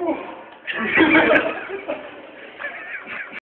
Uf.